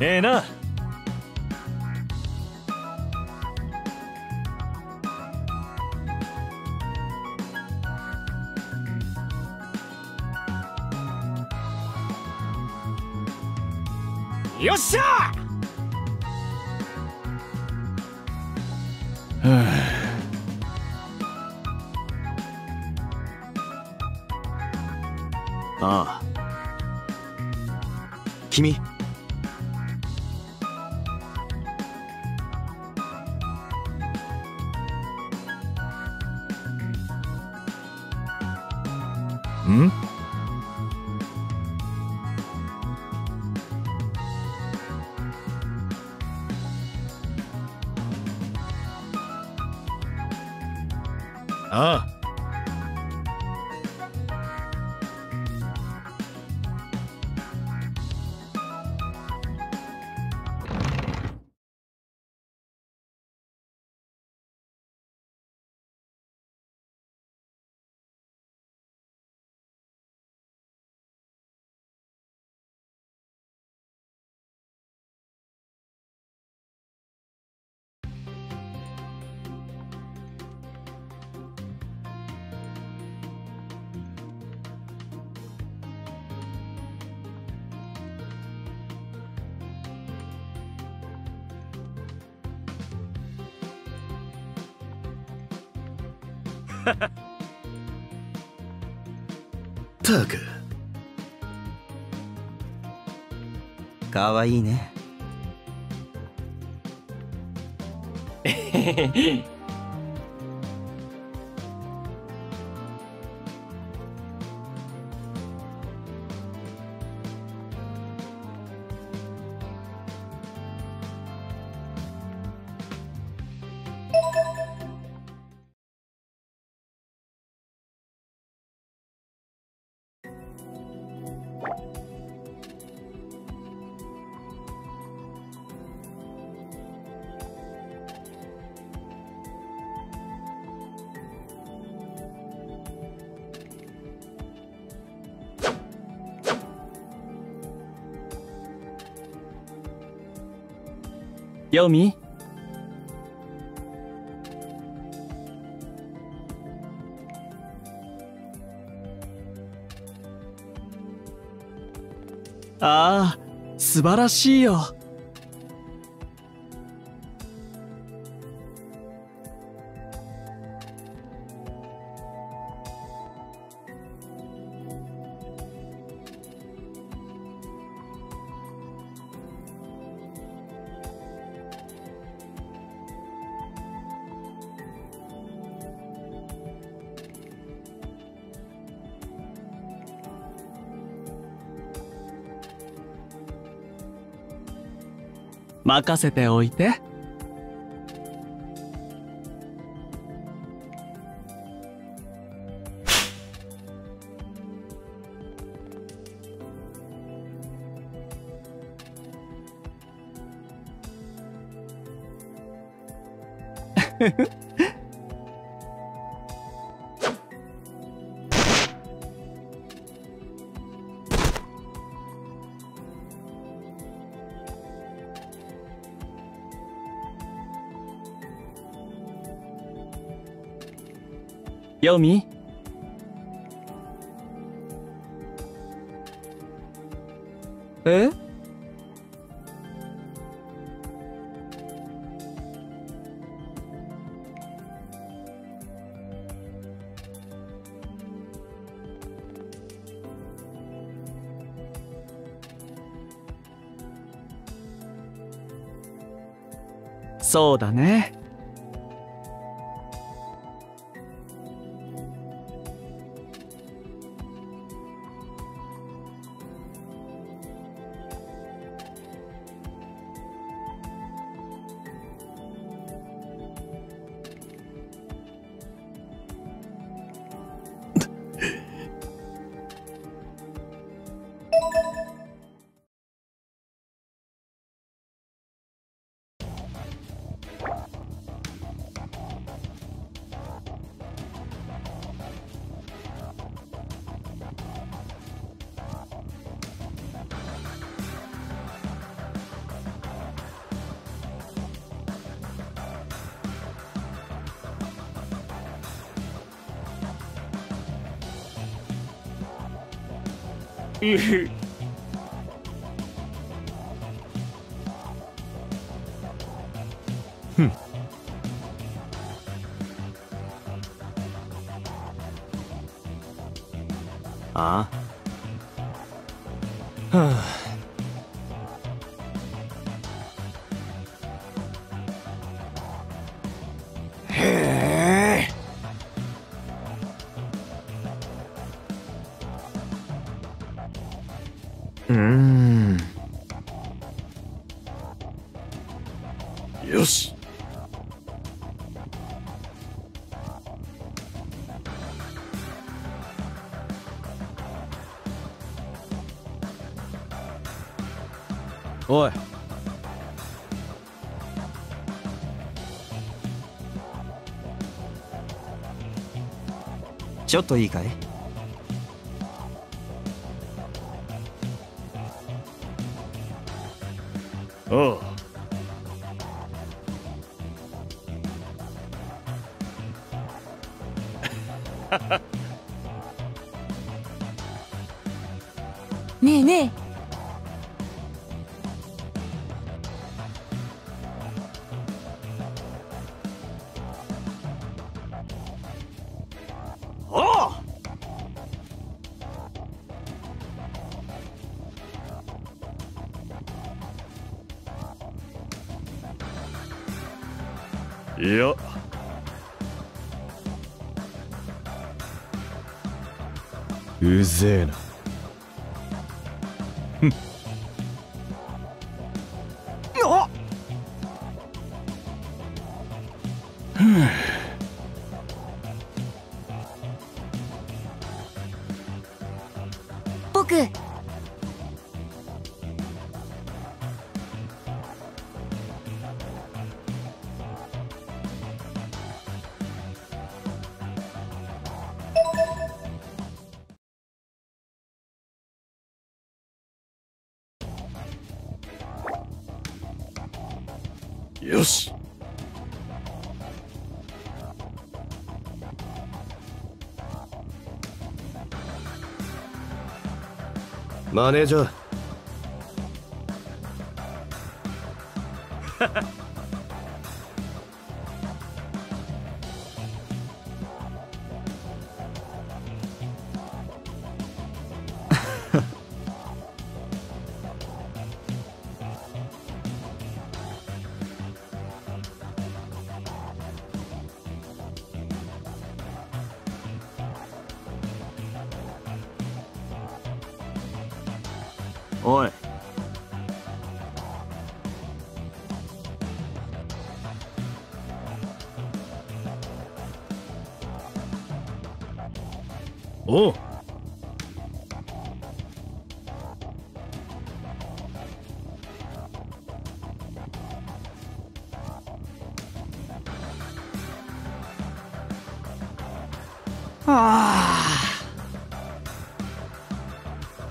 ええなよっしゃああ。君ん。ああ。たくかわいいね ヨミああ素晴らしいよ。任せておいて。ヨミえ？そうだねあうん。よし。おい。ちょっといいかい？あいやうぜえな。僕よし。マネージャー。おう。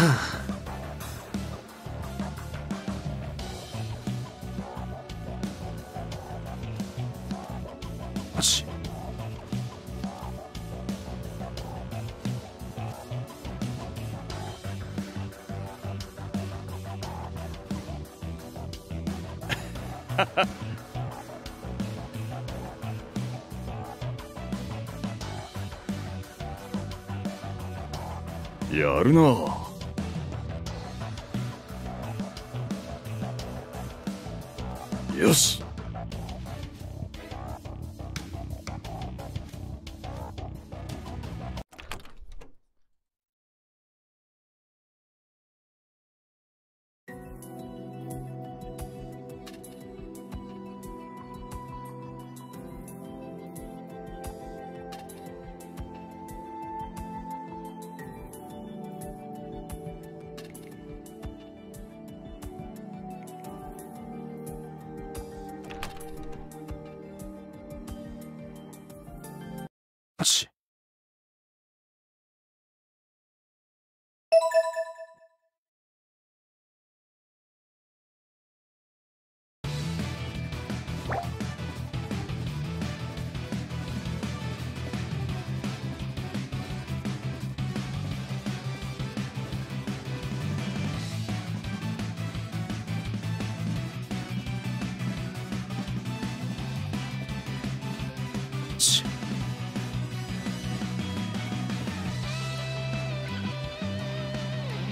よやるな。よし。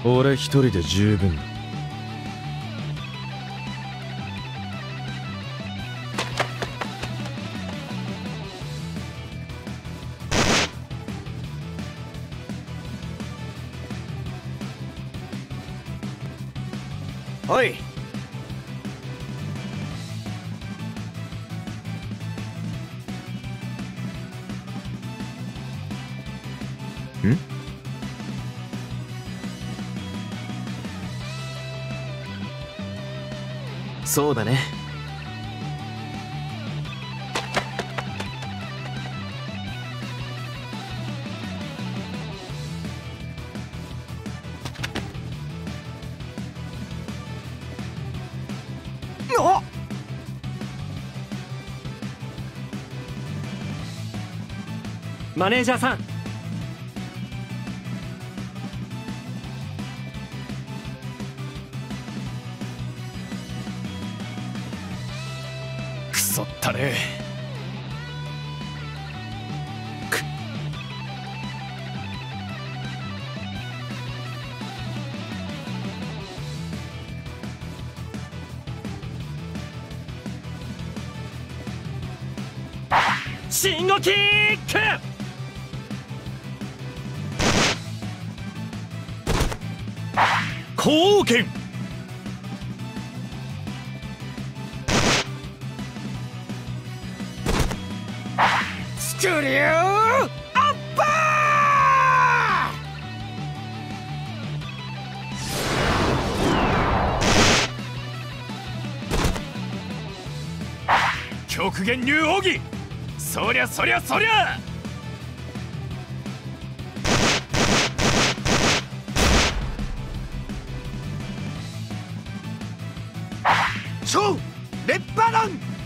俺一人で十分。だおいそうだね。マネージャーさん。くそっ。たれシンゴキック。貢献。クリューアッパ極限流奥義そりゃそりゃそりゃ超レッパラン